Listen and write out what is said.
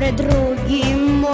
при другім.